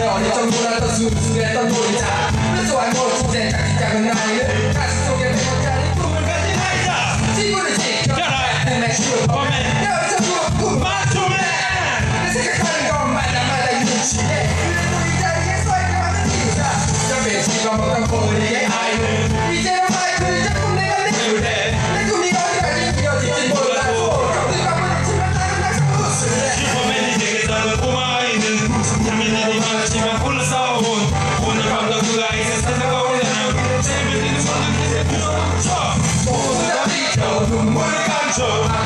내 어릴 적 놀았던 순수했던 놀이자 그래서 알고 주제 작은 작은 아이들 가슴 속에 메모자는 꿈을 가진 아이다 지구를 지켜라 내 슈퍼맨 내 어릴 적꿈 마초맨 내 생각하는 것마다 마다 유치해 그래도 이 자리에 서 있게 만든 이유다 옆에 집어먹던 꼬리의